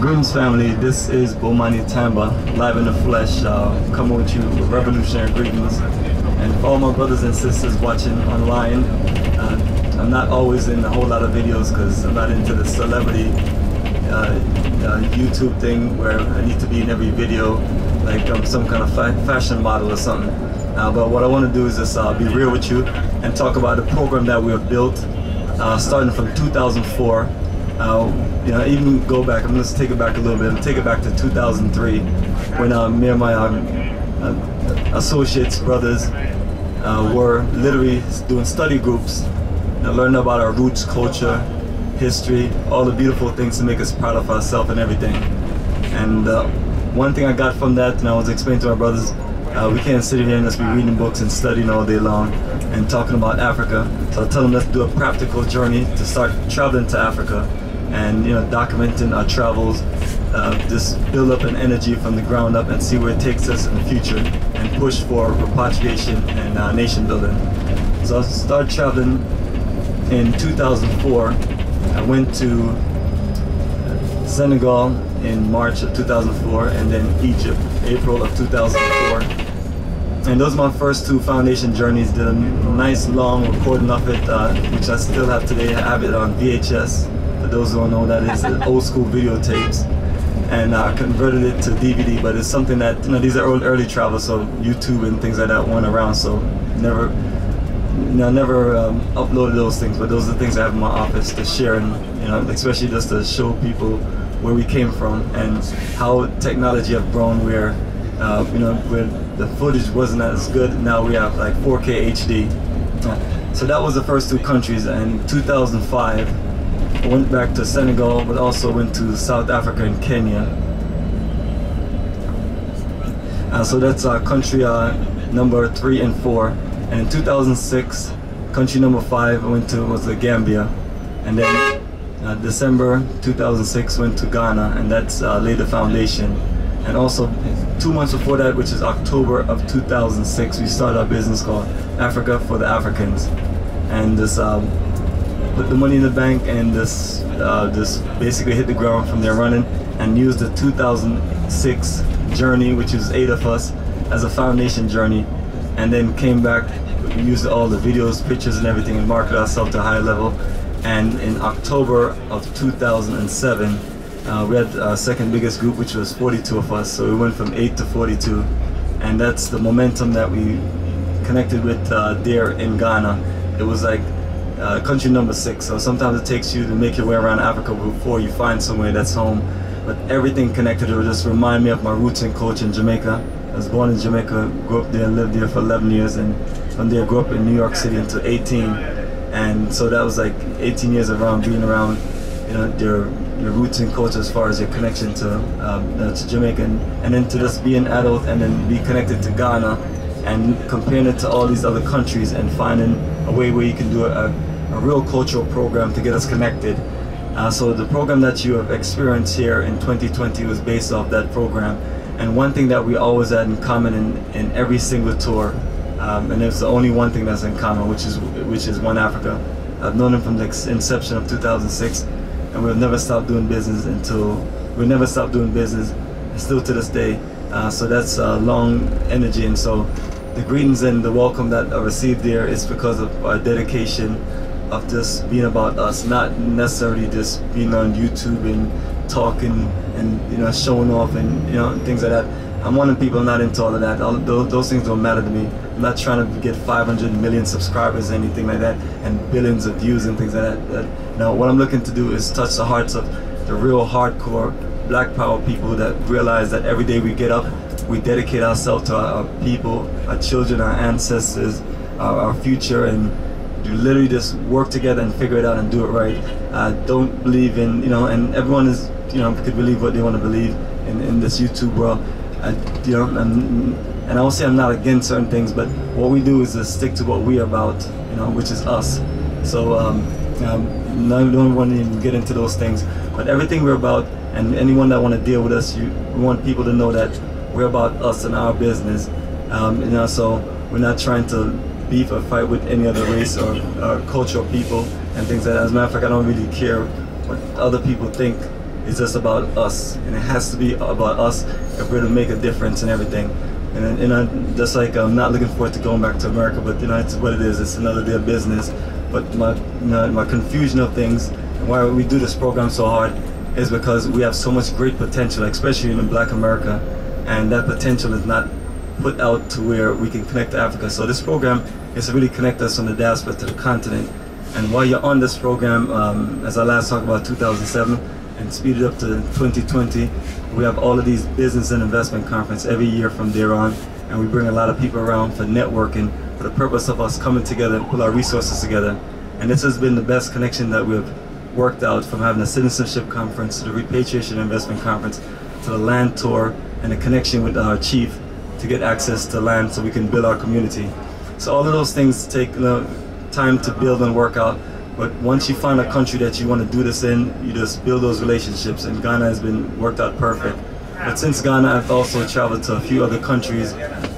Greetings family, this is Bomani Tyehimba, live in the flesh, uh, coming with you with revolutionary greetings. And for all my brothers and sisters watching online, uh, I'm not always in a whole lot of videos because I'm not into the celebrity uh, uh, YouTube thing where I need to be in every video like I'm some kind of fa fashion model or something. Uh, but what I want to do is just uh, be real with you and talk about the program that we have built starting from 2004 uh, you know, even go back, I'm to take it back a little bit, take it back to 2003 when uh, me and my um, uh, associates, brothers, uh, were literally doing study groups and learning about our roots, culture, history, all the beautiful things to make us proud of ourselves and everything. And uh, one thing I got from that, and I was explaining to my brothers, uh, we can't sit here and just be reading books and studying all day long and talking about Africa. So I tell them let's do a practical journey to start traveling to Africa and you know documenting our travels uh, just build up an energy from the ground up and see where it takes us in the future and push for repatriation and uh, nation building. So I started traveling in 2004 I went to Senegal in March of 2004 and then Egypt April of 2004 and those are my first two foundation journeys. Did a nice long recording of it uh, which I still have today I have it on VHS for those who don't know, that is old school videotapes. And I converted it to DVD, but it's something that, you know, these are early, early travel, so YouTube and things like that weren't around, so never, you know, never um, uploaded those things, but those are the things I have in my office to share, and, you know, especially just to show people where we came from and how technology have grown where, uh, you know, where the footage wasn't as good, now we have like 4K HD. So that was the first two countries, and 2005, went back to Senegal, but also went to South Africa and Kenya. Uh, so that's uh, country uh, number three and four. And in 2006, country number five I went to was the Gambia. And then uh, December 2006 went to Ghana, and that's uh, laid the foundation. And also two months before that, which is October of 2006, we started our business called Africa for the Africans. And this um, put the money in the bank and just uh, just basically hit the ground from there running and use the 2006 journey which is eight of us as a foundation journey and then came back used all the videos pictures and everything and marketed ourselves to a high level. And in October of 2007 uh, we had our second biggest group which was 42 of us. So we went from 8 to 42 and that's the momentum that we connected with uh, there in Ghana. It was like uh, country number six. So sometimes it takes you to make your way around Africa before you find somewhere that's home. But everything connected will just remind me of my roots and culture in Jamaica. I was born in Jamaica, grew up there, lived there for 11 years, and from there grew up in New York City until 18. And so that was like 18 years around being around, you know, your your roots and culture as far as your connection to um, uh, to Jamaica, and, and then to just be an adult and then be connected to Ghana, and comparing it to all these other countries and finding a way where you can do a, a real cultural program to get us connected. Uh, so the program that you have experienced here in 2020 was based off that program. And one thing that we always had in common in, in every single tour, um, and it's the only one thing that's in common, which is which is One Africa. I've known him from the inception of 2006, and we've never stopped doing business until we never stopped doing business, still to this day. Uh, so that's uh, long energy, and so the greetings and the welcome that I received there is because of our dedication of just being about us, not necessarily just being on YouTube and talking and you know showing off and you know things like that. I'm the people not into all of that. All those, those things don't matter to me. I'm not trying to get 500 million subscribers or anything like that and billions of views and things like that. that no, what I'm looking to do is touch the hearts of the real hardcore black power people that realize that every day we get up, we dedicate ourselves to our, our people, our children, our ancestors, our, our future, and you literally just work together and figure it out and do it right. Uh, don't believe in, you know, and everyone is, you know, could believe what they want to believe in, in this YouTube world. I, you know, and, and I will say I'm not against certain things, but what we do is just stick to what we're about, you know, which is us. So, um, um, no, don't want to even get into those things, but everything we're about, and anyone that want to deal with us, you, we want people to know that we're about us and our business. Um, you know, so we're not trying to beef or fight with any other race or, uh, or cultural people and things like that. As a matter of fact, I don't really care what other people think. it's just about us, and it has to be about us if we're to make a difference in everything. And, and just like I'm not looking forward to going back to America, but you know it's what it is. It's another day of business. But my you know, my confusion of things and why we do this program so hard is because we have so much great potential, especially in Black America, and that potential is not put out to where we can connect to Africa. So this program is to really connect us from the diaspora to the continent. And while you're on this program, um, as I last talked about 2007 and speeded up to 2020, we have all of these business and investment conference every year from there on. And we bring a lot of people around for networking for the purpose of us coming together and pull our resources together. And this has been the best connection that we've worked out from having a citizenship conference to the repatriation investment conference to the land tour and the connection with our chief to get access to land so we can build our community. So all of those things take you know, time to build and work out. But once you find a country that you want to do this in, you just build those relationships. And Ghana has been worked out perfect. But since Ghana, I've also traveled to a few other countries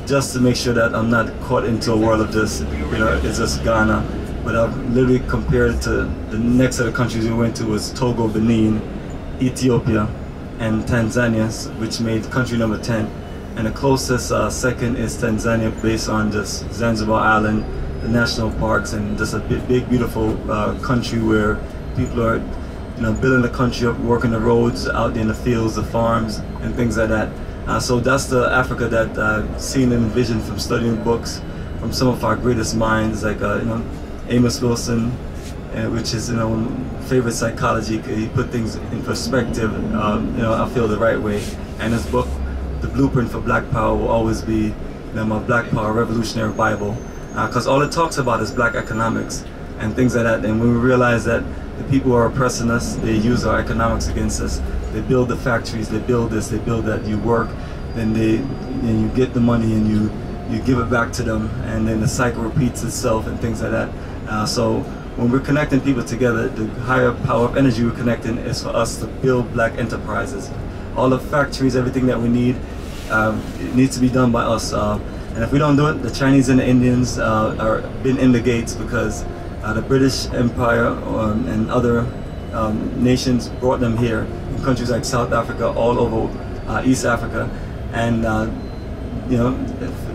just to make sure that I'm not caught into a world of just, you know, it's just Ghana. But I've literally compared it to the next set of countries we went to was Togo, Benin, Ethiopia, and Tanzania, which made country number 10 and the closest uh, second is Tanzania based on just Zanzibar Island, the national parks, and just a big, big beautiful uh, country where people are, you know, building the country up, working the roads out in the fields, the farms, and things like that. Uh, so that's the Africa that I've seen and envisioned from studying books from some of our greatest minds, like uh, you know, Amos Wilson, uh, which is you know favorite psychology. He put things in perspective. Um, you know, I feel the right way, and his book the blueprint for Black Power will always be you know, Black Power Revolutionary Bible. Because uh, all it talks about is black economics and things like that. And when we realize that the people who are oppressing us, they use our economics against us. They build the factories, they build this, they build that. You work, then they, and you get the money and you, you give it back to them. And then the cycle repeats itself and things like that. Uh, so when we're connecting people together, the higher power of energy we're connecting is for us to build black enterprises all the factories, everything that we need, um, it needs to be done by us. Uh, and if we don't do it, the Chinese and the Indians uh, are been in the gates because uh, the British Empire um, and other um, nations brought them here in countries like South Africa, all over uh, East Africa, and uh, you know,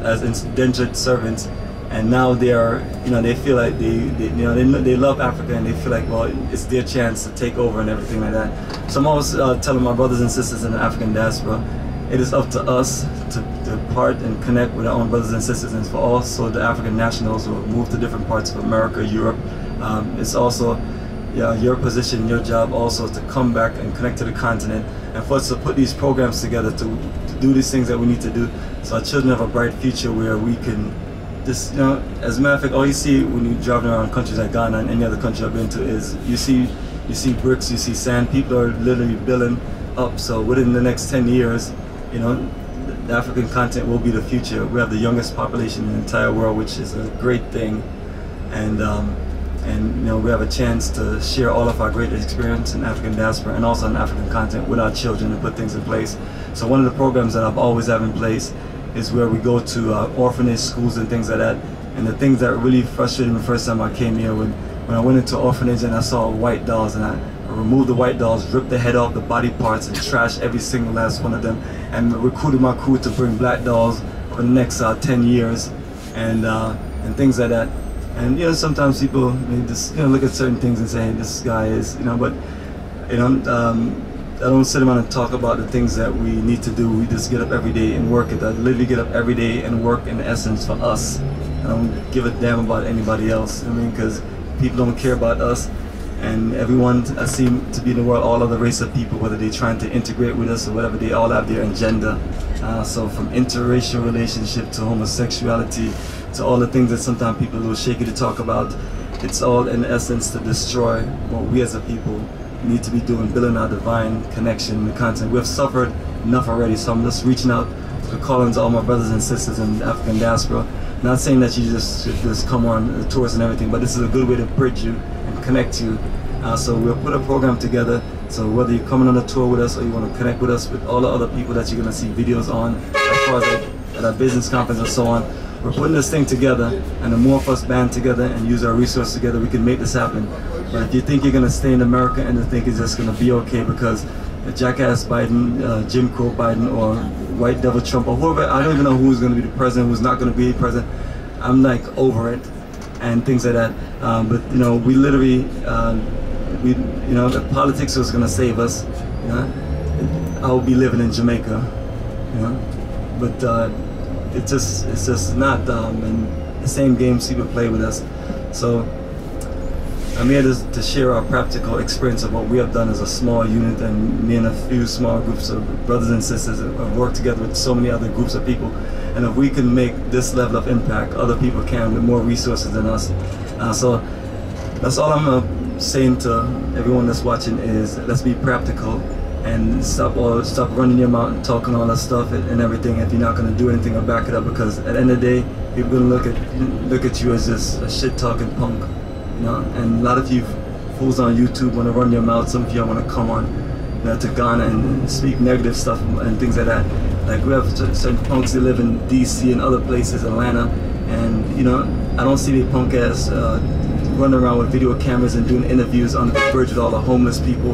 as indentured servants. And now they are, you know, they feel like they, they you know, they, they love Africa and they feel like, well, it's their chance to take over and everything like that. So I'm always uh, telling my brothers and sisters in the African diaspora, it is up to us to, to part and connect with our own brothers and sisters and for also the African nationals who have moved to different parts of America, Europe. Um, it's also yeah, your position, your job also to come back and connect to the continent and for us to put these programs together to, to do these things that we need to do so our children have a bright future where we can just, you know, as a matter of fact, all you see when you're driving around countries like Ghana and any other country I've been to is you see you see bricks, you see sand, people are literally building up. So within the next 10 years, you know, the African continent will be the future. We have the youngest population in the entire world, which is a great thing. And, um, and you know, we have a chance to share all of our great experience in African diaspora and also in African continent with our children and put things in place. So one of the programs that I've always have in place is where we go to uh, orphanage schools and things like that. And the things that really frustrated me the first time I came here when, when I went into orphanage and I saw white dolls and I removed the white dolls, ripped the head off the body parts and trashed every single last one of them and recruited my crew to bring black dolls for the next uh, 10 years and uh, and things like that. And you know, sometimes people may just you know look at certain things and say, hey, this guy is you know, but you know, um, I don't sit around and talk about the things that we need to do. We just get up every day and work it. I literally get up every day and work in essence for us. I don't give a damn about anybody else. I mean, because people don't care about us and everyone I seem to be in the world, all other race of people, whether they're trying to integrate with us or whatever, they all have their agenda. Uh, so from interracial relationship to homosexuality to all the things that sometimes people are a little shaky to talk about, it's all in essence to destroy what we as a people need to be doing, building our divine connection, the content. We've suffered enough already, so I'm just reaching out calling to all my brothers and sisters in the African diaspora. Not saying that you just should just come on the tours and everything, but this is a good way to bridge you and connect you. Uh, so we'll put a program together. So whether you're coming on a tour with us or you want to connect with us with all the other people that you're going to see videos on, as far as at, at our business conference and so on, putting this thing together. And the more of us band together and use our resources together, we can make this happen. But if you think you're going to stay in America and you think it's just going to be okay because jackass Biden, uh, Jim Crow Biden, or White Devil Trump, or whoever. I don't even know who's going to be the president, who's not going to be the president. I'm like over it, and things like that. Um, but you know, we literally, uh, we, you know, the politics was going to save us. You know? I'll be living in Jamaica, you know, but uh, it just, it's just not. Um, and the same games people play with us. So I'm here to, to, share our practical experience of what we have done as a small unit and me and a few small groups of brothers and sisters have worked together with so many other groups of people. And if we can make this level of impact, other people can with more resources than us. Uh, so that's all I'm uh, saying to everyone that's watching is let's be practical and stop all stop running your mouth and talking all that stuff and, and everything if you're not going to do anything or back it up because at the end of the day people to look at look at you as just a shit talking punk you know. And a lot of you fools on YouTube want to run your mouth. Some of you want to come on you know, to Ghana and speak negative stuff and things like that. Like we have certain punks that live in DC and other places, Atlanta, and you know, I don't see the punk ass uh, running around with video cameras and doing interviews on the bridge with all the homeless people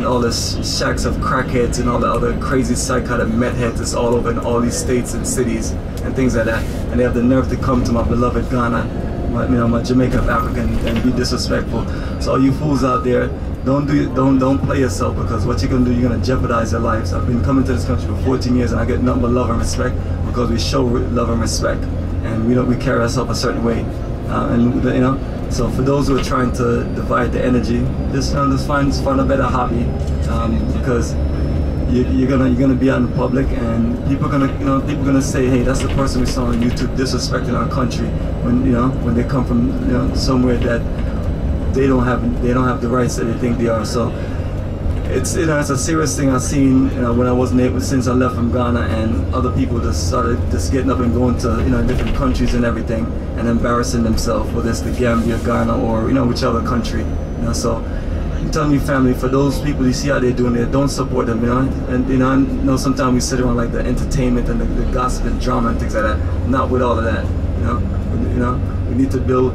and all the shacks of crackheads and all the other crazy psychotic meth heads that's all over in all these states and cities and things like that. And they have the nerve to come to my beloved Ghana my, you know, my Jamaican African and be disrespectful. So all you fools out there, don't do don't don't play yourself because what you're gonna do, you're gonna jeopardize your lives. I've been coming to this country for 14 years and I get nothing but love and respect because we show love and respect and we don't we carry ourselves a certain way. Uh, and you know, so for those who are trying to divide the energy, just, uh, just find find a better hobby um, because you, are gonna you're gonna be out in public and people are gonna you know people are gonna say hey that's the person we saw on YouTube disrespecting our country when you know when they come from you know somewhere that they don't have they don't have the rights that they think they are. So it's you know it's a serious thing I've seen you know when I wasn't able since I left from Ghana and other people just started just getting up and going to you know different countries and everything and embarrassing themselves whether it's the Gambia Ghana or you know whichever country you know so I'm telling you, family, for those people you see how they're doing it, don't support them, you know. And you know, I know sometimes we sit around like the entertainment and the, the gossip and drama and things like that. Not with all of that, you know. You know, we need to build.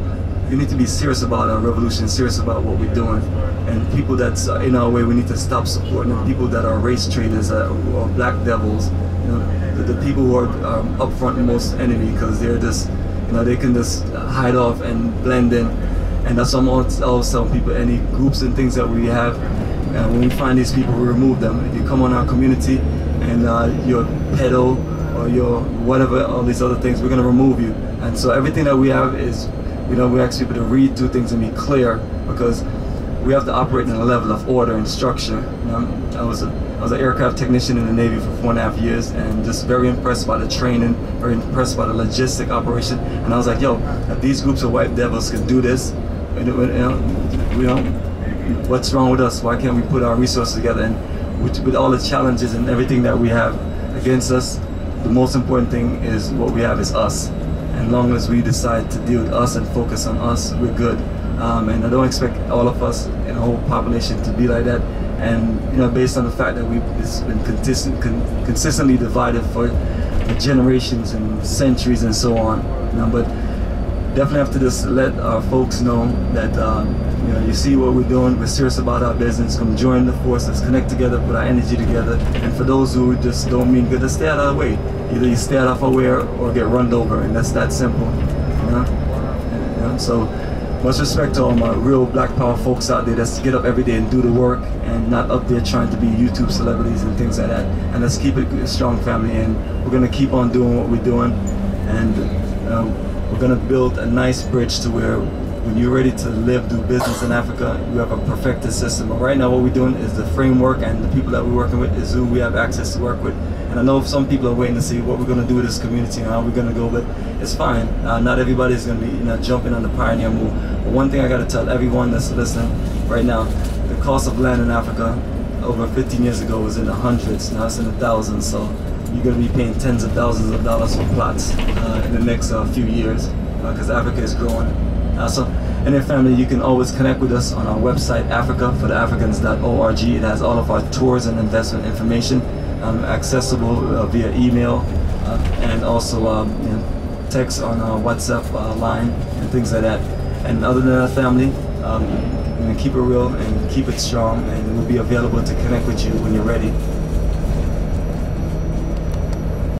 We need to be serious about our revolution, serious about what we're doing. And people that's uh, in our way, we need to stop supporting them. People that are race traitors uh, or black devils, you know, the, the people who are um, up front most enemy because they're just, you know, they can just hide off and blend in and that's what I'm always telling people, any groups and things that we have, and when we find these people, we remove them. If you come on our community and uh, you're pedo or you're whatever, all these other things, we're gonna remove you. And so everything that we have is, you know, we ask people to read through things and be clear because we have to operate in a level of order and structure. You know, I was a, I was an aircraft technician in the Navy for four and a half years and just very impressed by the training, very impressed by the logistic operation. And I was like, yo, if these groups of white devils can do this, you know, what's wrong with us? Why can't we put our resources together? And with, with all the challenges and everything that we have against us, the most important thing is what we have is us. And long as we decide to deal with us and focus on us, we're good. Um, and I don't expect all of us in the whole population to be like that. And you know, based on the fact that we've been consistent, con consistently divided for, generations and centuries and so on. You know, but definitely have to just let our folks know that um, you know you see what we're doing. We're serious about our business. Come join the forces, connect together, put our energy together. And for those who just don't mean good, stay out of our way. Either you stay out of our way or get run over, and that's that simple. You know? And, you know? So much respect to all my real Black Power folks out there that's get up every day and do the work and not up there trying to be YouTube celebrities and things like that. And let's keep it a strong family, and we're gonna keep on doing what we're doing. And uh, we're going to build a nice bridge to where when you're ready to live, do business in Africa, you have a perfected system. But right now what we're doing is the framework and the people that we're working with is who we have access to work with. And I know some people are waiting to see what we're going to do with this community and how we're going to go, but it's fine. Uh, not everybody's going to be you know, jumping on the pioneer move. But one thing I got to tell everyone that's listening right now, the cost of land in Africa over 15 years ago was in the hundreds, now it's in the thousands. So you're going to be paying tens of thousands of dollars for plots uh, in the next uh, few years because uh, Africa is growing. Uh, so, and then family, you can always connect with us on our website, Africa for the Africans.org. It has all of our tours and investment information accessible uh, via email uh, and also um, you know, text on our WhatsApp line and things like that. And other than that, family, um, keep it real and keep it strong, and we'll be available to connect with you when you're ready.